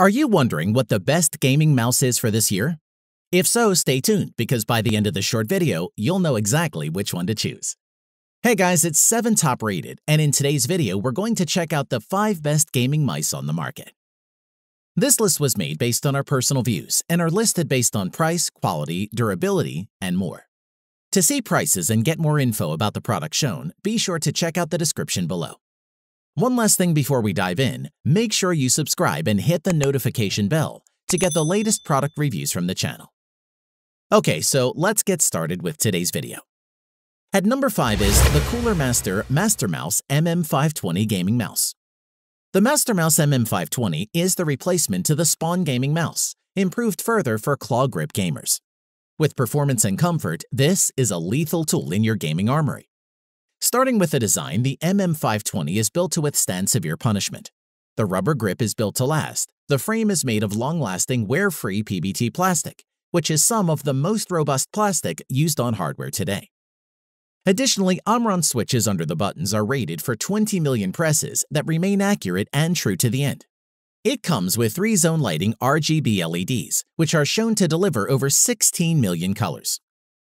Are you wondering what the best gaming mouse is for this year? If so, stay tuned because by the end of the short video, you'll know exactly which one to choose. Hey guys, it's 7 Top Rated, and in today's video, we're going to check out the 5 best gaming mice on the market. This list was made based on our personal views and are listed based on price, quality, durability, and more. To see prices and get more info about the product shown, be sure to check out the description below. One last thing before we dive in, make sure you subscribe and hit the notification bell to get the latest product reviews from the channel. Okay, so let's get started with today's video. At number 5 is the Cooler Master Master Mouse MM520 Gaming Mouse. The Master Mouse MM520 is the replacement to the Spawn Gaming Mouse, improved further for claw grip gamers. With performance and comfort, this is a lethal tool in your gaming armory. Starting with the design, the MM520 is built to withstand severe punishment. The rubber grip is built to last. The frame is made of long-lasting, wear-free PBT plastic, which is some of the most robust plastic used on hardware today. Additionally, Omron switches under the buttons are rated for 20 million presses that remain accurate and true to the end. It comes with three-zone lighting RGB LEDs, which are shown to deliver over 16 million colors.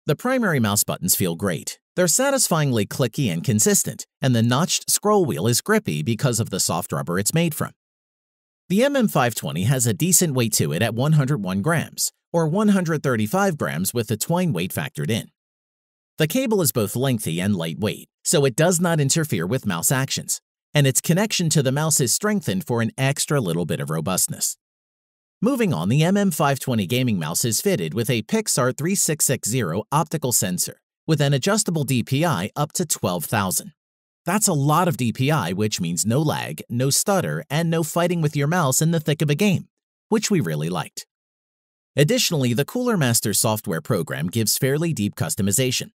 The primary mouse buttons feel great, they're satisfyingly clicky and consistent, and the notched scroll wheel is grippy because of the soft rubber it's made from. The MM520 has a decent weight to it at 101 grams, or 135 grams with the twine weight factored in. The cable is both lengthy and lightweight, so it does not interfere with mouse actions, and its connection to the mouse is strengthened for an extra little bit of robustness. Moving on, the MM520 gaming mouse is fitted with a Pixart 3660 optical sensor, with an adjustable DPI up to 12,000. That's a lot of DPI, which means no lag, no stutter, and no fighting with your mouse in the thick of a game, which we really liked. Additionally, the Cooler Master software program gives fairly deep customization.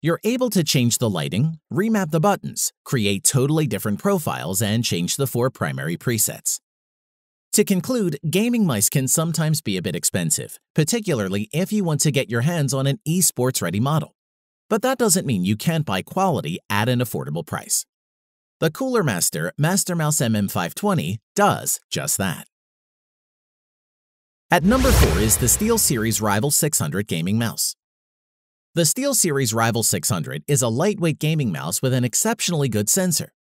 You're able to change the lighting, remap the buttons, create totally different profiles, and change the four primary presets. To conclude, gaming mice can sometimes be a bit expensive, particularly if you want to get your hands on an esports-ready model. But that doesn't mean you can't buy quality at an affordable price. The Cooler Master Master Mouse MM520 does just that. At number 4 is the SteelSeries Rival 600 gaming mouse. The SteelSeries Rival 600 is a lightweight gaming mouse with an exceptionally good sensor.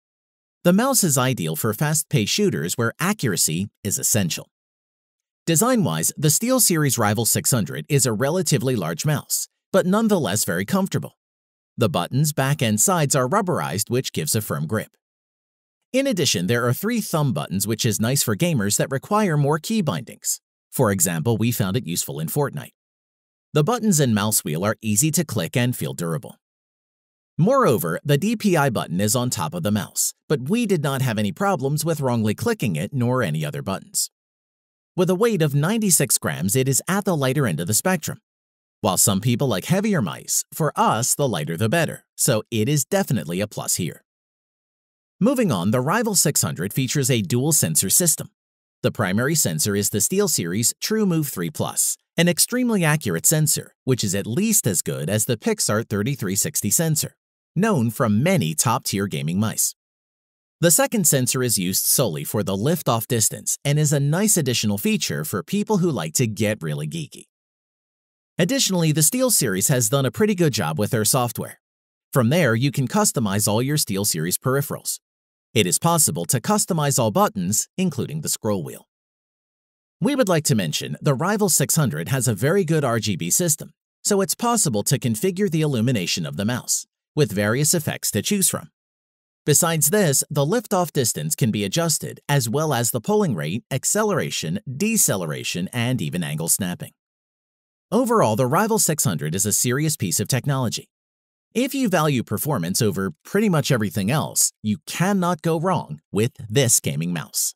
The mouse is ideal for fast-paced shooters where accuracy is essential. Design-wise, the SteelSeries Rival 600 is a relatively large mouse, but nonetheless very comfortable. The buttons, back and sides are rubberized, which gives a firm grip. In addition, there are three thumb buttons, which is nice for gamers that require more key bindings. For example, we found it useful in Fortnite. The buttons and mouse wheel are easy to click and feel durable. Moreover, the DPI button is on top of the mouse, but we did not have any problems with wrongly clicking it nor any other buttons. With a weight of 96 grams, it is at the lighter end of the spectrum, while some people like heavier mice, for us the lighter the better, so it is definitely a plus here. Moving on, the Rival 600 features a dual sensor system. The primary sensor is the SteelSeries TrueMove 3 Plus, an extremely accurate sensor, which is at least as good as the Pixart 3360 sensor, known from many top-tier gaming mice. The second sensor is used solely for the lift-off distance and is a nice additional feature for people who like to get really geeky. Additionally, the SteelSeries has done a pretty good job with their software. From there, you can customize all your SteelSeries peripherals. It is possible to customize all buttons, including the scroll wheel. We would like to mention the Rival 600 has a very good RGB system, so it's possible to configure the illumination of the mouse, with various effects to choose from. Besides this, the liftoff distance can be adjusted, as well as the polling rate, acceleration, deceleration, and even angle snapping. Overall, the Rival 600 is a serious piece of technology. If you value performance over pretty much everything else, you cannot go wrong with this gaming mouse.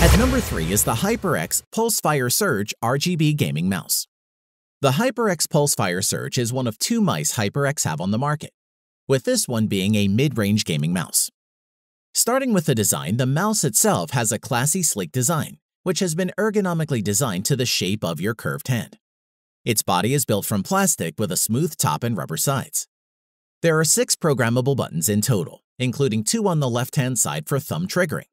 At number 3 is the HyperX Pulsefire Surge RGB Gaming Mouse. The HyperX Pulsefire Surge is one of two mice HyperX have on the market, with this one being a mid-range gaming mouse. Starting with the design, the mouse itself has a classy sleek design, which has been ergonomically designed to the shape of your curved hand. Its body is built from plastic with a smooth top and rubber sides. There are six programmable buttons in total, including two on the left-hand side for thumb triggering.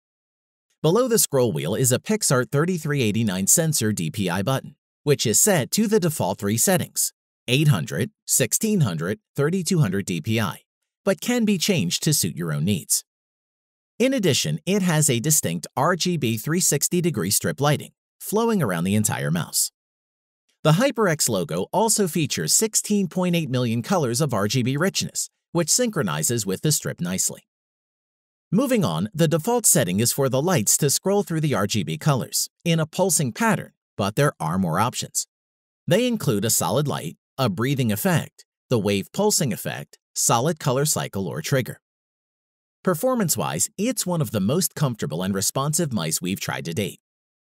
Below the scroll wheel is a PixArt 3389 sensor DPI button, which is set to the default three settings 800, 1600, 3200 DPI, but can be changed to suit your own needs. In addition, it has a distinct RGB 360 degree strip lighting, flowing around the entire mouse. The HyperX logo also features 16.8 million colors of RGB richness, which synchronizes with the strip nicely. Moving on, the default setting is for the lights to scroll through the RGB colors in a pulsing pattern, but there are more options. They include a solid light, a breathing effect, the wave pulsing effect, solid color cycle or trigger. Performance-wise, it's one of the most comfortable and responsive mice we've tried to date.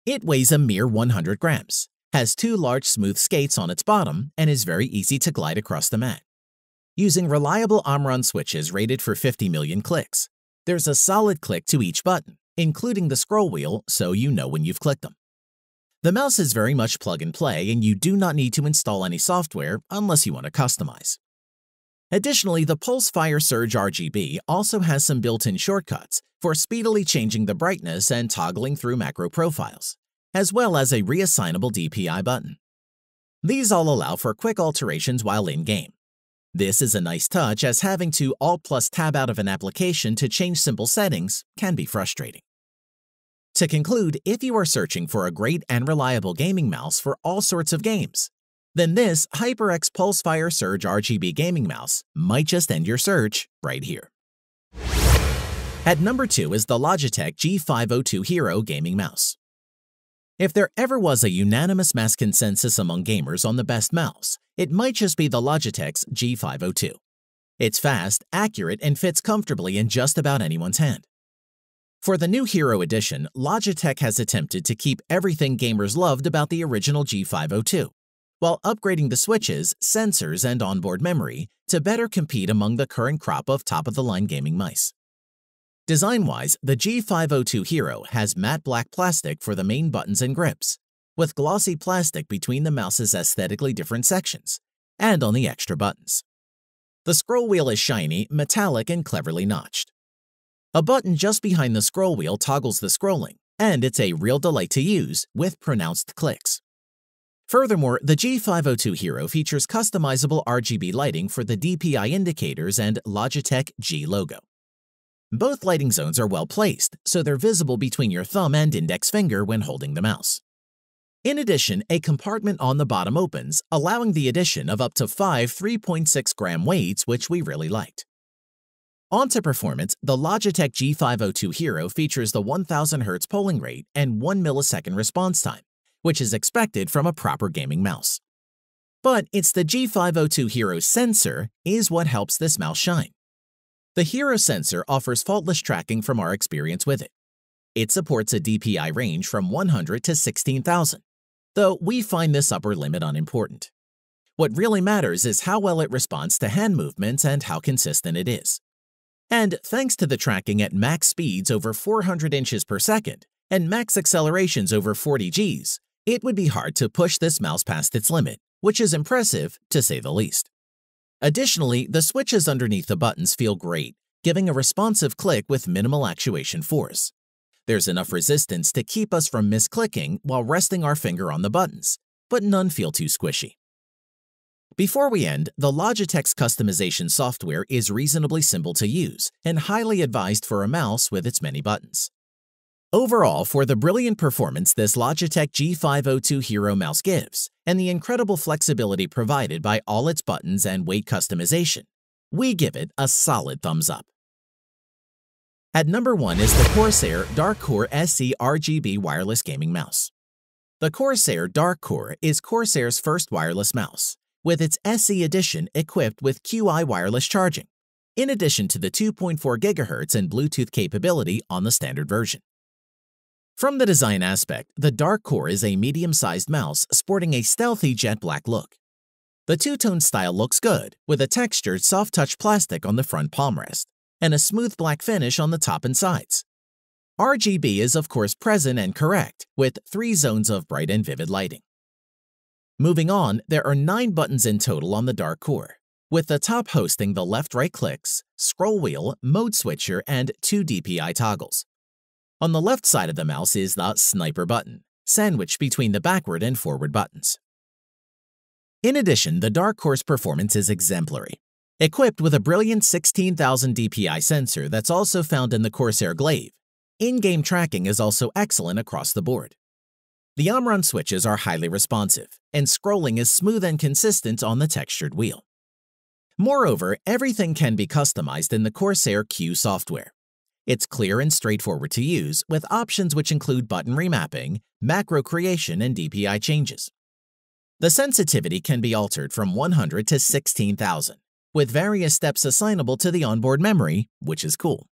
It weighs a mere 100 grams, has two large smooth skates on its bottom, and is very easy to glide across the mat. Using reliable Omron switches rated for 50 million clicks, there's a solid click to each button, including the scroll wheel so you know when you've clicked them. The mouse is very much plug and play and you do not need to install any software unless you want to customize. Additionally, the Pulsefire Surge RGB also has some built-in shortcuts for speedily changing the brightness and toggling through macro profiles as well as a reassignable DPI button. These all allow for quick alterations while in-game. This is a nice touch as having to Alt plus tab out of an application to change simple settings can be frustrating. To conclude, if you are searching for a great and reliable gaming mouse for all sorts of games, then this HyperX PulseFire Surge RGB gaming mouse might just end your search right here. At number 2 is the Logitech G502 Hero gaming mouse. If there ever was a unanimous mass consensus among gamers on the best mouse, it might just be the Logitech's G502. It's fast, accurate, and fits comfortably in just about anyone's hand. For the new Hero Edition, Logitech has attempted to keep everything gamers loved about the original G502, while upgrading the switches, sensors, and onboard memory to better compete among the current crop of top-of-the-line gaming mice. Design-wise, the G502 Hero has matte black plastic for the main buttons and grips, with glossy plastic between the mouse's aesthetically different sections, and on the extra buttons. The scroll wheel is shiny, metallic, and cleverly notched. A button just behind the scroll wheel toggles the scrolling, and it's a real delight to use with pronounced clicks. Furthermore, the G502 Hero features customizable RGB lighting for the DPI indicators and Logitech G logo. Both lighting zones are well placed, so they're visible between your thumb and index finger when holding the mouse. In addition, a compartment on the bottom opens, allowing the addition of up to five 3.6 gram weights, which we really liked. On to performance, the Logitech G502 Hero features the 1000 Hz polling rate and 1 millisecond response time, which is expected from a proper gaming mouse. But it's the G502 Hero sensor is what helps this mouse shine. The Hero sensor offers faultless tracking from our experience with it. It supports a DPI range from 100 to 16,000, though we find this upper limit unimportant. What really matters is how well it responds to hand movements and how consistent it is. And thanks to the tracking at max speeds over 400 inches per second and max accelerations over 40 Gs, it would be hard to push this mouse past its limit, which is impressive to say the least. Additionally, the switches underneath the buttons feel great, giving a responsive click with minimal actuation force. There's enough resistance to keep us from misclicking while resting our finger on the buttons, but none feel too squishy. Before we end, the Logitech's customization software is reasonably simple to use and highly advised for a mouse with its many buttons. Overall, for the brilliant performance this Logitech G502 Hero mouse gives, and the incredible flexibility provided by all its buttons and weight customization, we give it a solid thumbs up. At number 1 is the Corsair Dark Core SE RGB wireless gaming mouse. The Corsair Dark Core is Corsair's first wireless mouse, with its SE edition equipped with Qi wireless charging, in addition to the 2.4 GHz and Bluetooth capability on the standard version. From the design aspect, the Dark Core is a medium-sized mouse sporting a stealthy jet black look. The two-tone style looks good, with a textured soft-touch plastic on the front palm rest and a smooth black finish on the top and sides. RGB is of course present and correct, with three zones of bright and vivid lighting. Moving on, there are nine buttons in total on the Dark Core, with the top hosting the left-right clicks, scroll wheel, mode switcher, and two DPI toggles. On the left side of the mouse is the sniper button, sandwiched between the backward and forward buttons. In addition, the Dark Core performance is exemplary. Equipped with a brilliant 16,000 dpi sensor that's also found in the Corsair Glaive, in-game tracking is also excellent across the board. The Omron switches are highly responsive, and scrolling is smooth and consistent on the textured wheel. Moreover, everything can be customized in the Corsair iCUE software. It's clear and straightforward to use, with options which include button remapping, macro creation, and DPI changes. The sensitivity can be altered from 100 to 16,000, with various steps assignable to the onboard memory, which is cool.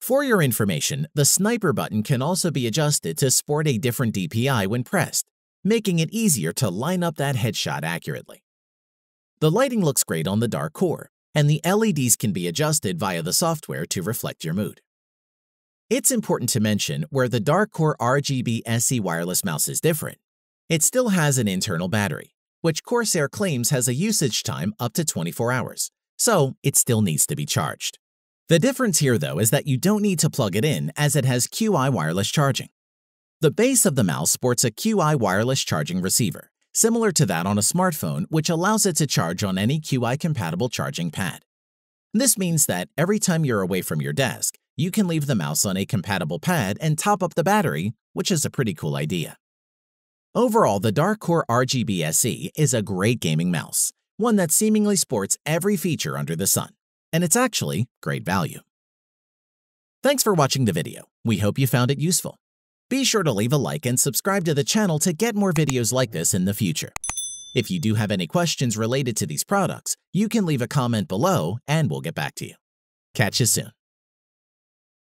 For your information, the sniper button can also be adjusted to sport a different DPI when pressed, making it easier to line up that headshot accurately. The lighting looks great on the dark core, and the LEDs can be adjusted via the software to reflect your mood. It's important to mention where the Dark Core RGB SE wireless mouse is different it still has an internal battery, which Corsair claims has a usage time up to 24 hours, so it still needs to be charged. The difference here, though, is that you don't need to plug it in as it has Qi wireless charging. The base of the mouse sports a Qi wireless charging receiver, similar to that on a smartphone, which allows it to charge on any Qi-compatible charging pad. This means that every time you're away from your desk, you can leave the mouse on a compatible pad and top up the battery, which is a pretty cool idea. Overall, the Dark Core RGB SE is a great gaming mouse, one that seemingly sports every feature under the sun, and it's actually great value. Thanks for watching the video. We hope you found it useful. Be sure to leave a like and subscribe to the channel to get more videos like this in the future. If you do have any questions related to these products, you can leave a comment below and we'll get back to you. Catch you soon.